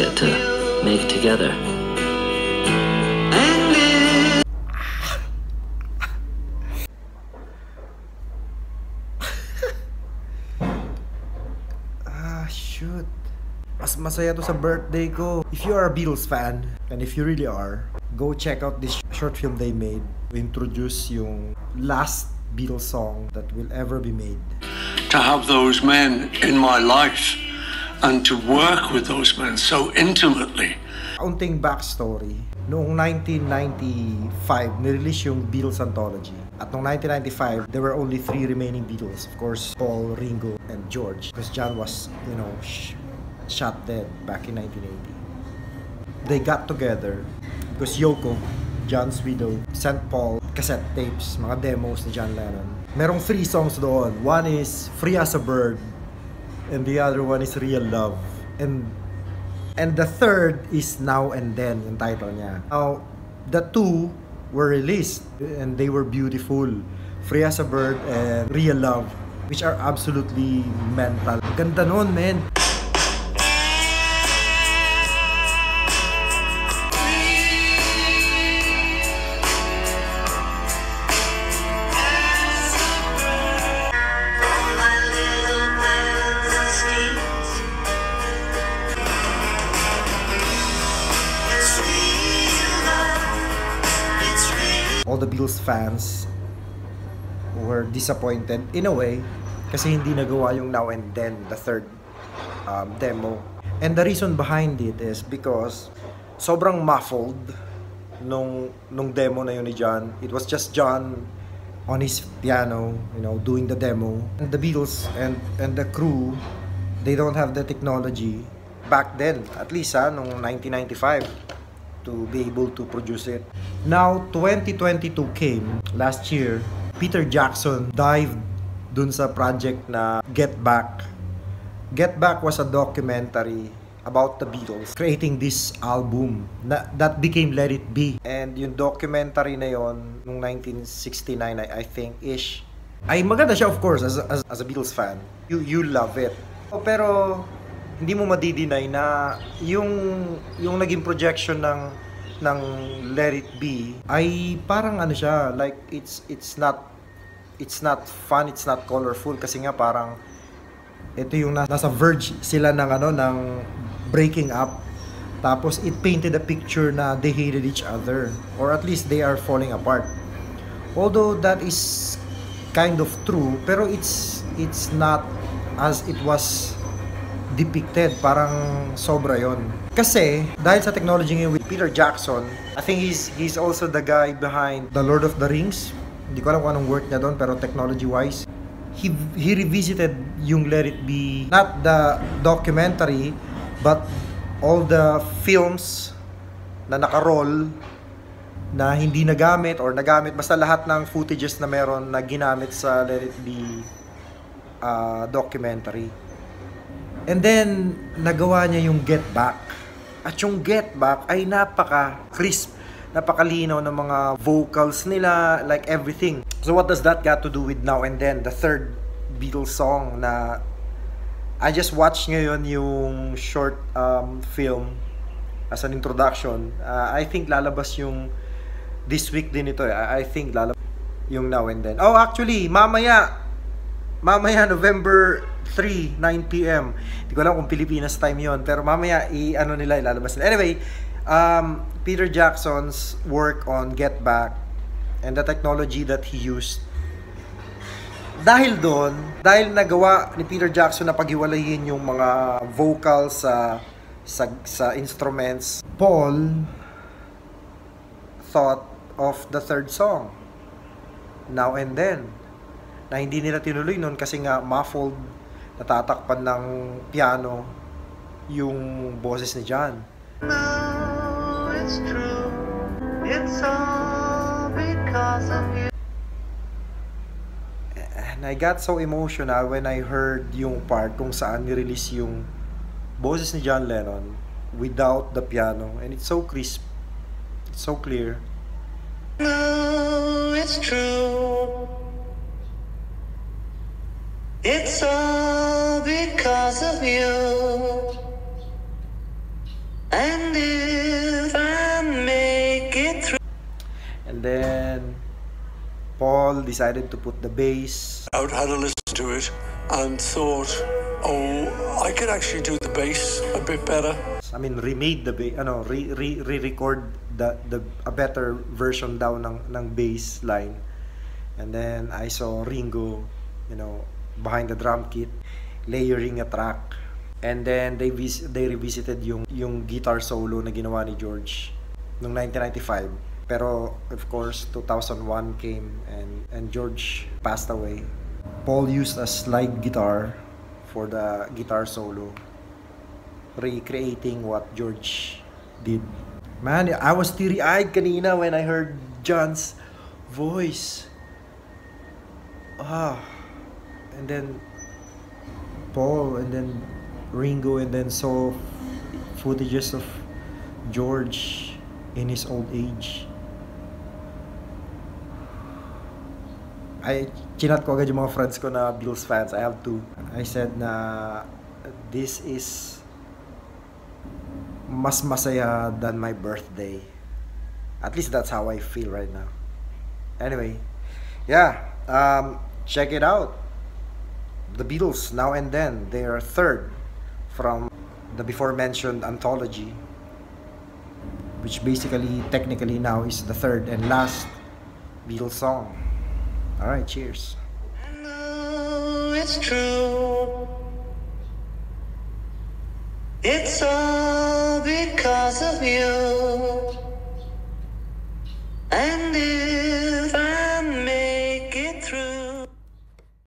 get to make together. Ah, shoot. Mas masaya to sa birthday ko. If you are a Beatles fan, and if you really are, go check out this short film they made to introduce yung last Beatles song that will ever be made. to have those men in my life and to work with those men so intimately. Kaunting backstory. Noong 1995, nirelease yung Beatles Anthology. At noong 1995, there were only three remaining Beatles. Of course, Paul, Ringo, and George. Because John was, you know, sh- shot dead back in 1980. They got together because Yoko, John's widow, sent Paul cassette tapes, mga demos ni John Lennon. Merong three songs doon. One is Free as a Bird, and the other one is Real Love. And And the third is Now and Then, yung title niya. Now, the two were released and they were beautiful. Free as a Bird and Real Love, which are absolutely mental. Ganda nun, man. Beatles fans were disappointed in a way kasi hindi nagawa yung Now and Then, the third um, demo. And the reason behind it is because sobrang muffled nung nung demo na yun ni John. It was just John on his piano, you know, doing the demo. And the Beatles and and the crew, they don't have the technology back then, at least ha, nung 1995 to be able to produce it. Now, 2022 came last year. Peter Jackson dived dun sa project na Get Back. Get Back was a documentary about the Beatles creating this album na, that became Let It Be. And yung documentary na yon nung 1969 I, I think ish. Ay maganda siya of course as, as, as a Beatles fan. You you love it. Pero hindi mo madidinay na yung yung naging projection ng ng Let It Be ay parang ano siya like it's it's not it's not fun it's not colorful kasi nga parang ito yung na- nasa verge sila ng ano ng breaking up. Tapos it painted a picture na they hated each other or at least they are falling apart. Although that is kind of true pero it's it's not as it was depicted. Parang sobra yon kasi dahil sa technology ngayon with Peter Jackson I think he's he's also the guy behind The Lord of the Rings. Hindi ko alam kung anong work niya doon pero technology wise he he revisited yung Let It Be. Not the documentary but all the films na naka-roll na hindi nagamit or nagamit. Basta lahat ng footages na meron na ginamit sa Let It Be uh, documentary And then, nagawa niya yung Get Back. At yung Get Back ay napaka-crisp, napakalinaw ng mga vocals nila, like everything. So what does that got to do with Now and Then, the third Beatles song na I just watched ngayon yung short um, film as an introduction. Uh, I think lalabas yung this week din ito. eh. I, think lalabas yung Now and Then. Oh, actually, mamaya, mamaya November 3, 9 p.m. Hindi ko alam kung Pilipinas time yon pero mamaya i-ano nila ilalabas nila. Anyway, um, Peter Jackson's work on Get Back and the technology that he used dahil doon, dahil nagawa ni Peter Jackson na paghiwalayin yung mga vocals sa sa, sa instruments, Paul thought of the third song, Now and Then, na hindi nila tinuloy noon kasi nga muffled, natatakpan ng piano yung boses ni John. know it's true. It's all because of you. And I got so emotional when I heard yung part kung saan nirelease yung boses ni John Lennon without the piano. And it's so crisp. It's so clear. know it's true. It's all because of you. And if I make it through. And then Paul decided to put the bass. I had a listen to it and thought, oh, I could actually do the bass a bit better. I mean, remade the bass, ano, uh, re, re, re-record the, the, a better version daw ng, ng bass line. And then I saw Ringo, you know, behind the drum kit, layering a track. And then they vis- they revisited yung yung guitar solo na ginawa ni George noong 1995. Pero of course 2001 came and and George passed away. Paul used a slide guitar for the guitar solo recreating what George did. Man, I was teary-eyed kanina when I heard John's voice. Ah. And then Paul and then Ringo and then saw footages of George in his old age. I chinat ko agad yung mga friends ko na Bills fans. I have to. I said na this is mas masaya than my birthday. At least that's how I feel right now. Anyway, yeah, um, check it out. The Beatles, now and then, they are third from the before mentioned anthology, which basically, technically now is the third and last Beatles song. Alright, cheers. I know it's true. It's all because of you.